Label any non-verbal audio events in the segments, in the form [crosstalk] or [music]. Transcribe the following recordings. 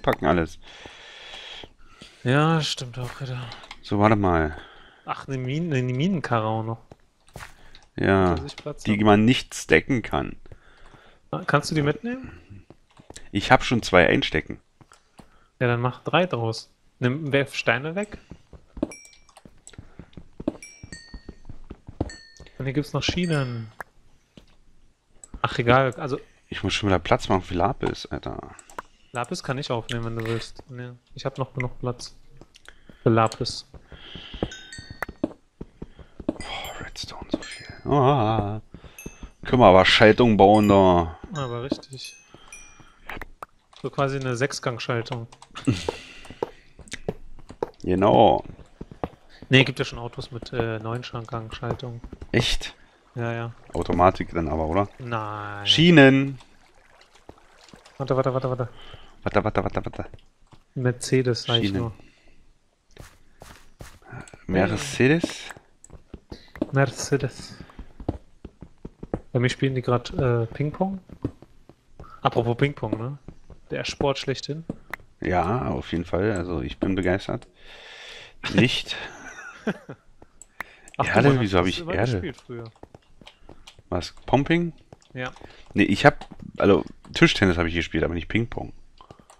Packen alles. Ja, stimmt auch wieder. So, warte mal. Ach, eine, Minen, eine Minenkarre auch noch. Ja, die man nicht stacken kann. Ah, Kannst du die mitnehmen? Ich habe schon zwei einstecken. Ja, dann mach drei draus. Nimm, werf Steine weg. Und hier gibt's noch Schienen. Ach, egal. Also, Ich muss schon wieder Platz machen für Lapis, Alter. Lapis kann ich aufnehmen, wenn du willst. Nee, ich habe noch genug Platz. Für Lapis. Oh, Redstone so viel. Ah. Können wir aber Schaltung bauen da. Aber richtig. So quasi eine Sechsgangschaltung. [laughs] Genau. Nee, gibt ja schon Autos mit äh, Neunschrankgangschaltung. Echt? Ja, ja. Automatik dann aber, oder? Nein. Schienen. warte, warte, warte, warte. Warte, warte, warte, warte. Mercedes, sag ich Schienen. nur. Mercedes? Mercedes. Bei mir spielen die gerade äh, Ping-Pong. Apropos Ping-Pong, ne? Der Sport schlechthin. Ja, auf jeden Fall. Also ich bin begeistert. Nicht. [laughs] Ach, Erde? Wieso hab das ich Erde? Was? Pumping? Ja. Nee, ich hab. Also Tischtennis habe ich gespielt, aber nicht Ping-Pong.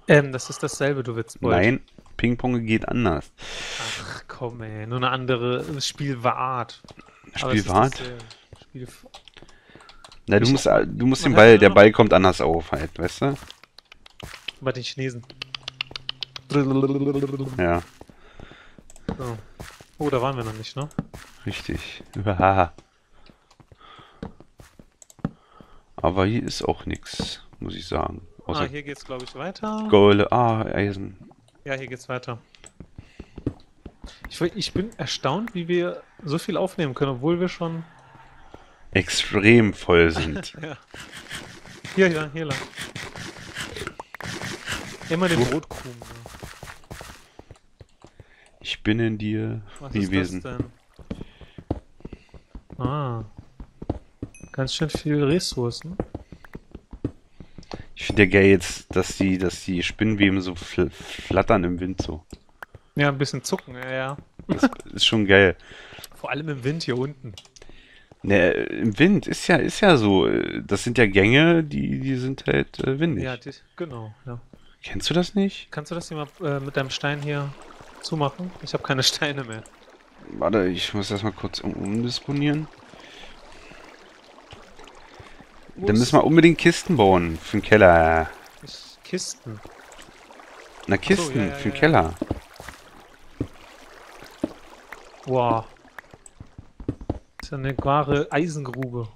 Ähm, das ist dasselbe, du Witzbold. Nein, Ping-Pong geht anders. Ach komm, ey. Nur eine andere Spielwart. Spielwart? dasselbe. Spiel Na, du Ich- musst, du musst den Ball, ja der Ball kommt anders auf halt, weißt du? bei den Chinesen. Ja, So. Oh, da waren wir noch nicht, ne? richtig. Haha. [laughs] Aber hier ist auch nichts, muss ich sagen. Ah, Außer hier geht's, glaube ich, weiter. Kohle, ah, Eisen. Ja, hier geht's weiter. Ich, ich bin erstaunt, wie wir so viel aufnehmen können, obwohl wir schon. Extrem voll sind. [laughs] Ja. Hier, hier, hier lang. Immer den Brotkrumen. ne? Ich bin in dir Was gewesen. ist das denn? Ah. Ganz schön viel Ressourcen. Finde ja geil jetzt, dass die, dass die Spinnweben so fl flattern im Wind so. Ja, ein bisschen zucken, ja, ja. Das ist schon geil. Vor allem im Wind hier unten. Ne, im Wind ist ja, ist ja so. Das sind ja Gänge, die, die sind halt äh, windig. Ja, die, genau, ja. Kennst du das nicht? Kannst du das hier mal äh, mit deinem Stein hier zumachen? Ich habe keine Steine mehr. Warte, ich muss das mal kurz um umdisponieren. Wo Dann müssen wir unbedingt Kisten bauen für den Keller. ist Kisten. Na, Kisten ja, ja, für den ja, Keller. Wow. Das ist ja eine wahre Eisengrube.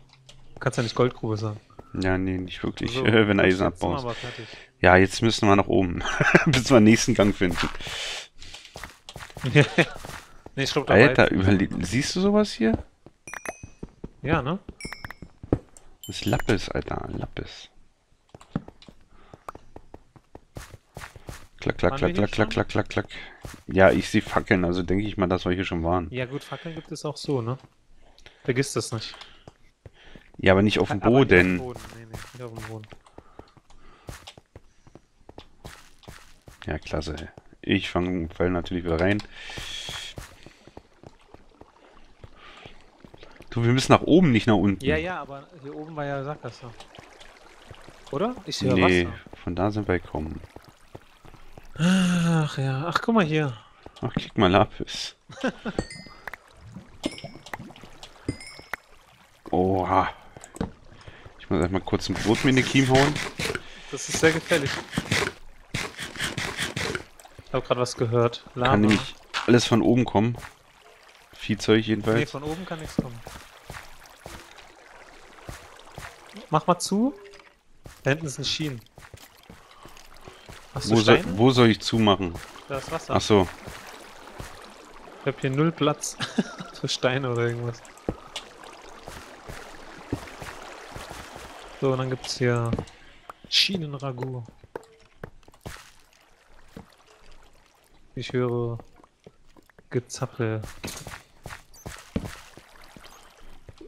Du kannst ja nicht Goldgrube sagen. Ja, nee, nicht wirklich, So, [laughs] wenn Eisen abbaust. Ja, jetzt müssen wir nach oben, [laughs] bis wir den nächsten Gang finden. [laughs] nee, ich glaube, da Alter, überle siehst du sowas hier? Ja, ne? Das ist Lappis, Alter, Lappis. Klack, klack, klack, klack, klack, klack, klack, klack. Ja, ich sehe Fackeln, also denke ich mal, dass wir hier schon waren. Ja, gut, Fackeln gibt es auch so, ne? Vergiss das nicht. Ja, aber nicht auf dem Aber nicht auf dem Boden. Boden. Nee, nee, nicht auf dem Boden. Ja, klasse. Ich fange Fall natürlich wieder rein. Du, wir müssen nach oben, nicht nach unten. Ja, ja, aber hier oben war ja Sackgasse. Oder? Ich höre Nee, Wasser. von da sind wir gekommen. Ach ja, ach guck mal hier. Ach, krieg mal Lapis. Oha. Ich muss erstmal kurz ein Brot mit in den Kiem hauen. Das ist sehr gefährlich. Ich habe gerade was gehört. Lava. Kann nämlich alles von oben kommen. Viehzeug nee, jedenfalls. von oben kann nichts kommen. Mach mal zu. Da hinten sind Schienen. Hast wo, soll, wo soll ich zumachen? Da ist Wasser. Ach so. Ich habe hier null Platz [laughs] für Steine oder irgendwas. So, und dann gibt's hier Schienenragout. Ich höre Gezappel.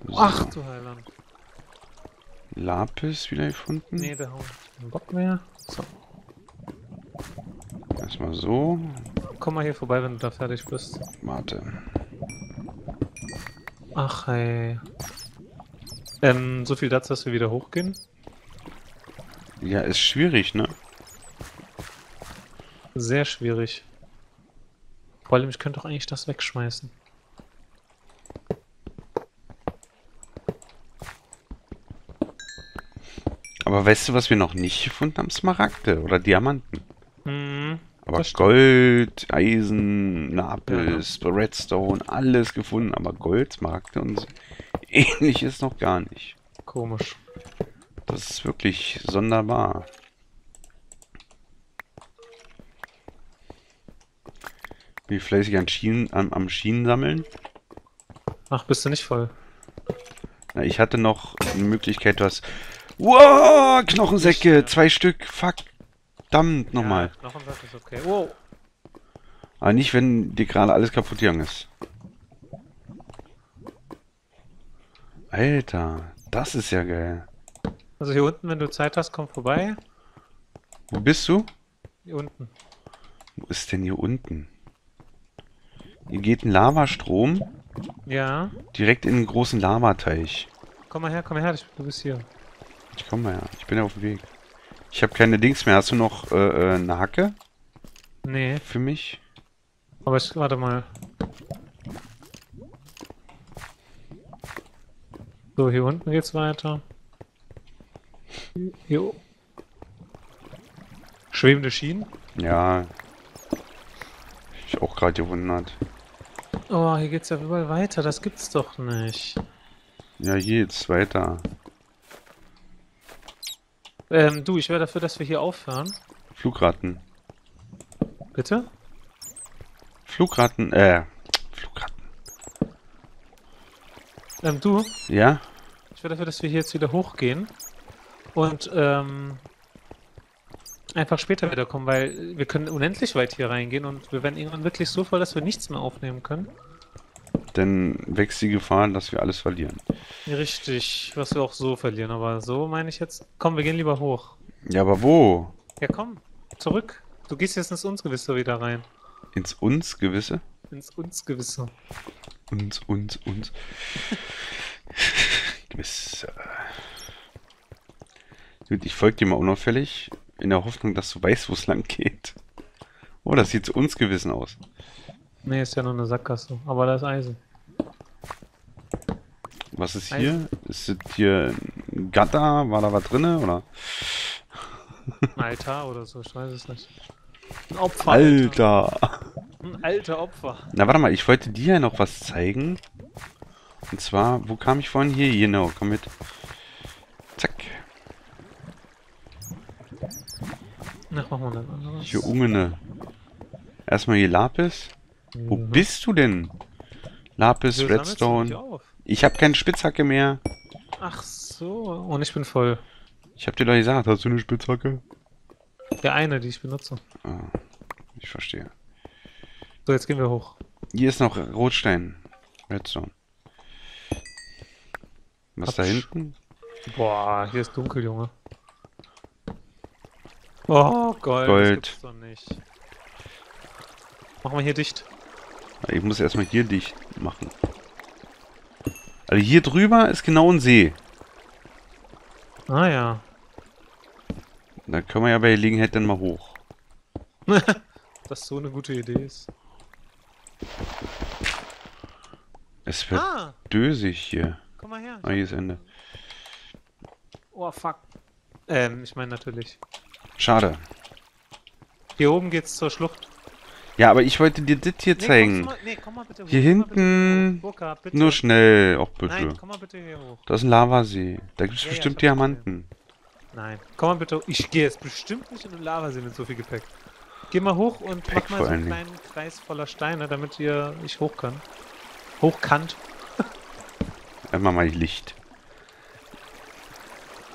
So. Ach du Heiland. Lapis wieder gefunden. Nee, der haut keinen Bock mehr. So. Erstmal so. Komm mal hier vorbei, wenn du da fertig bist. Warte. Ach, hey. Ähm, so viel dazu, dass wir wieder hochgehen. Ja, ist schwierig, ne? Sehr schwierig. Vor allem, ich könnte doch eigentlich das wegschmeißen. Aber weißt du, was wir noch nicht gefunden haben? Smaragde oder Diamanten. Mhm. Aber. Gold, Eisen, Lapis, Redstone, alles gefunden. Aber Gold, Smaragde und so [laughs] ähnliches noch gar nicht. Komisch. Das ist wirklich sonderbar. Wie fleißig an Schienen, am, am Schienen sammeln. Ach, bist du nicht voll? Na, ich hatte noch eine Möglichkeit, was. Wow, Knochensäcke, ja. zwei Stück. Fuck. Verdammt, nochmal. Ja, Knochensack ist okay. Wow. Aber nicht, wenn dir gerade alles kaputt gegangen ist. Alter, das ist ja geil. Also hier unten, wenn du Zeit hast, komm vorbei. Wo bist du? Hier unten. Wo ist denn hier unten? Hier geht ein Lavastrom Ja. direkt in einen großen Lavateich. Komm mal her, komm mal her, du bist hier. Ich komm mal ja, ich bin ja auf dem Weg. Ich habe keine Dings mehr. Hast du noch äh, äh, eine Hacke Nee, für mich? aber ich warte mal. So, hier unten geht's weiter. Hier. Schwebende Schienen. Ja. Ich auch gerade gewundert. Oh, hier geht's ja überall weiter. Das gibt's doch nicht. Ja, hier jetzt weiter. Ähm, du, ich wäre dafür, dass wir hier aufhören. Flugratten. Bitte? Flugratten, äh, Flugratten. Ähm, du, Ja? ich wäre dafür, dass wir hier jetzt wieder hochgehen. Und, ähm, einfach später wiederkommen, weil wir können unendlich weit hier reingehen und wir werden irgendwann wirklich so voll, dass wir nichts mehr aufnehmen können. Dann wächst die Gefahr, dass wir alles verlieren. Richtig, was wir auch so verlieren, aber so meine ich jetzt. Komm, wir gehen lieber hoch. Ja, aber wo? Ja, komm, zurück. Du gehst jetzt ins Unsgewisse wieder rein. Ins uns gewisse? Ins Unsgewisse. Uns, uns, uns. [laughs] Gewisse. Gut, ich folge dir mal unauffällig, in der Hoffnung, dass du weißt, wo es lang geht. Oh, das sieht zu uns gewissen aus. Nee, ist ja nur eine Sackgasse, aber da ist Eisen. Was ist hier? Ist das hier ein Gatter? War da was drinne oder? Ein Altar oder so, ich weiß es nicht. Ein Opfer. Alter! Ein alter Opfer. Na, warte mal, ich wollte dir ja noch was zeigen. Und zwar, wo kam ich vorhin? Hier, genau, komm mit. Zack. Na, machen wir dann anderes. Hier Ungene. Erstmal hier Lapis. Wo Mhm. bist du denn? Lapis, Wieso Redstone. Ich habe keine Spitzhacke mehr. Ach so, und ich bin voll. Ich habe dir doch gesagt, hast du eine Spitzhacke? Der eine, die ich benutze. Ah, ich verstehe. So, jetzt gehen wir hoch. Hier ist noch Rotstein. Redstone. Was da Hab's. hinten? Boah, hier ist dunkel, Junge. Oh, Gold. Gold. Das gibt's doch nicht. Machen wir hier dicht. Ich muss erstmal hier dicht machen. Also hier drüber ist genau ein See. Ah ja. Da können wir ja bei Gelegenheit dann mal hoch. [laughs] Das so eine gute Idee ist. Es wird Ah, dösig hier. komm mal her. Ah, hier ist Ende. Oh, fuck. Ähm, ich meine natürlich. Schade. Hier oben geht's zur Schlucht. Ja, aber ich wollte dir das hier Nee, zeigen. kommst du Mal, nee, komm mal bitte hoch. Hier hinten hoch. Bitte. Nur schnell, auch bitte. Nein, komm mal bitte hier hoch. Das ist ein Lavasee. Da gibt es Ja, bestimmt Diamanten. Nein, komm mal bitte. Ich gehe jetzt bestimmt nicht in den Lavasee mit so viel Gepäck. Geh mal hoch und Gepäck mach mal so einen kleinen Kreis voller Steine, damit ihr ich hoch kann. Hochkant. [laughs] Einmal mal Licht.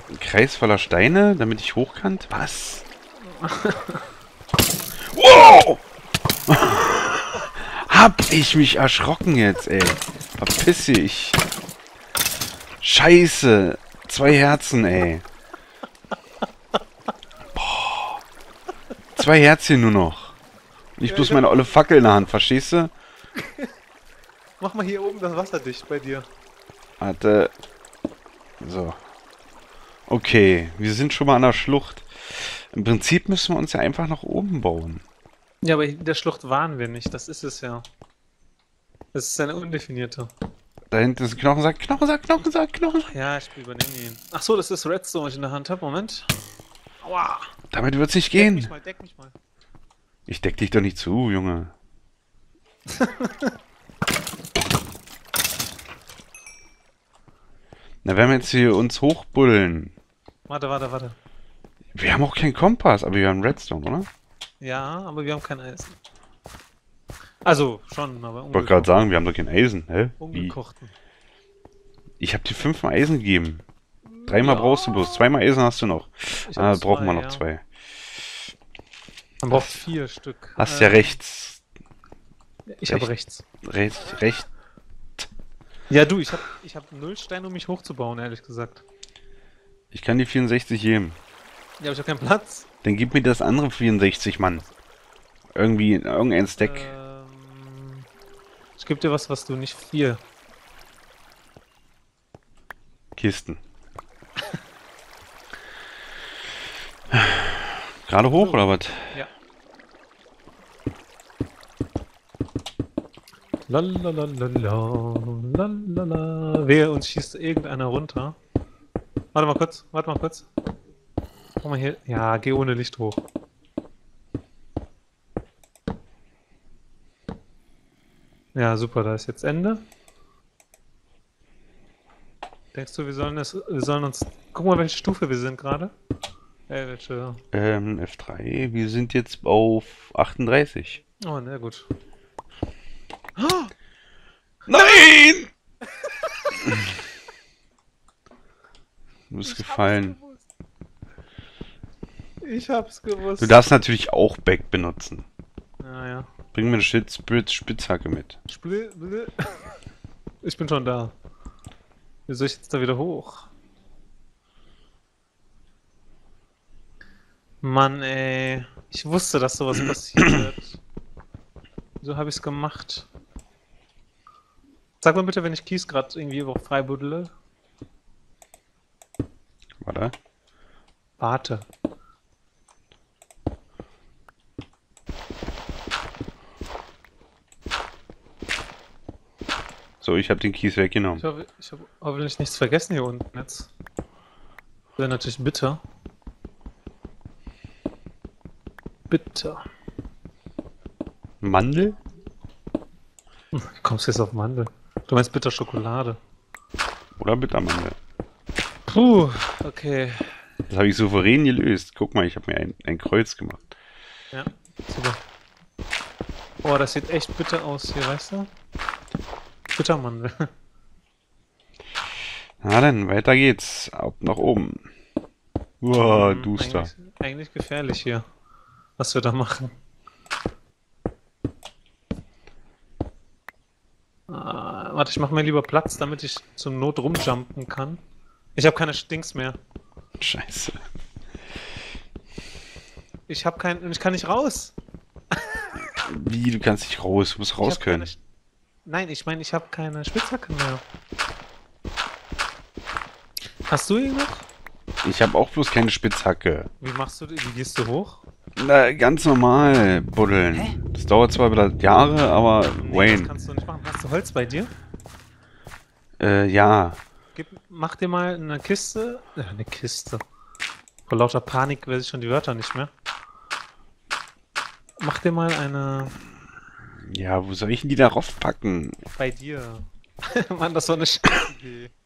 Ein Kreis voller Steine, damit ich hochkant? Was? [laughs] wow! [laughs] Hab ich mich erschrocken jetzt, ey. Verpiss dich. Scheiße. Zwei Herzen, ey. Boah. Zwei Herzchen nur noch. Nicht bloß meine olle Fackel in der Hand, verstehst du? Mach mal hier oben das Wasser dicht bei dir. Warte. So. Okay, wir sind schon mal an der Schlucht. Im Prinzip müssen wir uns ja einfach nach oben bauen. Ja, aber in der Schlucht waren wir nicht, das ist es ja. Das ist eine undefinierte. Da hinten ist ein Knochensack, Knochensack, Knochensack, Knochensack. Ja, ich übernehme ihn. Ach so, das ist Redstone, was ich in der Hand habe. Moment. Aua. Damit wird's nicht Deck mich gehen. mal, deck mich mal. Ich deck dich doch nicht zu, Junge. [laughs] Na, wenn wir jetzt hier uns hochbuddeln. Warte, warte, warte. Wir haben auch keinen Kompass, aber wir haben Redstone, oder? Ja, aber wir haben kein Eisen. Also, schon, aber Ich wollte gerade sagen, wir haben doch kein Eisen. Hä? Wie? Ungekochten. Ich habe dir fünfmal Eisen gegeben. Dreimal Ja. brauchst du bloß. Zweimal Eisen hast du noch. Ich Ah, brauchen wir noch ja. zwei. Man braucht vier Stück. Hast Ähm, ja rechts. Ich habe rechts. rechts. Recht, recht. Ja, du, ich habe ich hab null Steine, um mich hochzubauen, ehrlich gesagt. Ich kann die 64 geben. Ja, aber ich habe keinen Platz. Dann gib mir das andere 64, Mann. Irgendwie, irgendein Stack. Ähm, ich gebe dir was, was du nicht vier. Kisten. Gerade hoch, oder was? Ja. Lalalala, lalala. Wehe, uns schießt irgendeiner runter. Warte mal kurz, warte mal kurz. Guck mal hier. Ja, geh ohne Licht hoch. Ja, super, da ist jetzt Ende. Denkst du, wir sollen es, wir sollen uns. Guck mal, welche Stufe wir sind gerade. Äh, welche. Ähm, F3. Wir sind jetzt auf 38. Oh, na gut. [gasps] Nein! [laughs] Du bist gefallen. Ich hab's gewusst. Du darfst natürlich auch Back benutzen. Ja, ja. Bring mir eine Spitz Spitz Spitzhacke mit. Spl- bl- [laughs] Ich bin schon da. Wie soll ich jetzt da wieder hoch? Mann, ey. Ich wusste, dass sowas [clears throat] passiert wird. Wieso habe ich es gemacht? Sag mal bitte, wenn ich Kies gerade irgendwie auch frei buddle. Warte. Warte. So, ich habe den Kies Ich weggenommen. ich habe hoffentlich nichts vergessen hier unten jetzt. Wäre natürlich bitter. Bitter. Mandel? Wie kommst du jetzt auf Mandel? Du meinst bitter Schokolade. Oder Bittermandel? Puh, okay. Das habe ich souverän gelöst. Guck mal, ich habe mir ein, ein Kreuz gemacht. Ja, super. Boah, das sieht echt bitter aus hier, weißt du? Bittermandel. [laughs] Na dann, weiter geht's. Ab nach oben. Uah, Hm, duster. Eigentlich, eigentlich gefährlich hier, was wir da machen. Ah, warte, ich mache mir lieber Platz, damit ich zur Not rumjumpen kann. Ich habe keine Stinks mehr. Scheiße. Ich habe kein, und ich kann nicht raus. Wie, du kannst nicht raus, du musst Ich raus hab können. keine Nein, ich meine, ich habe keine Spitzhacke mehr. Hast du ihn noch? Ich habe auch bloß keine Spitzhacke. Wie machst du, die- wie gehst du hoch? Na, ganz normal buddeln. Das dauert zwar wieder Jahre, aber Nee, das Wayne. kannst du nicht machen. Hast du Holz bei dir? Äh, ja. Gib, mach dir mal eine Kiste. Äh, eine Kiste. Vor lauter Panik weiß ich schon die Wörter nicht mehr. Mach dir mal eine Ja, wo soll ich denn die da raufpacken? bei dir. [laughs] Mann, das war eine Scheißidee. [laughs]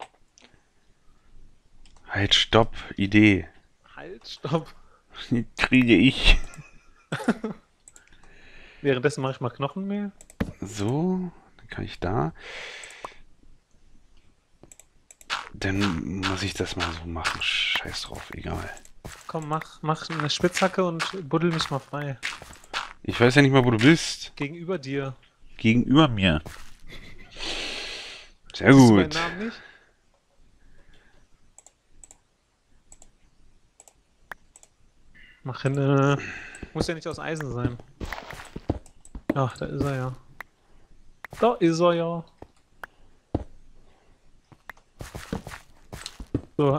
Halt, stopp. Idee. Halt, stopp. Die [laughs] kriege ich. Währenddessen mache ich mal Knochenmehl. So, dann kann ich da. Dann muss ich das mal so machen. Scheiß drauf, egal. Komm, mach, mach eine Spitzhacke und buddel mich mal frei. Ich weiß ja nicht mal, wo du bist. Gegenüber dir. Gegenüber mir. Sehr du meinen gut. Namen nicht? Mach eine. Muss ja nicht aus Eisen sein. Ach, da ist er ja. Da ist er ja. So,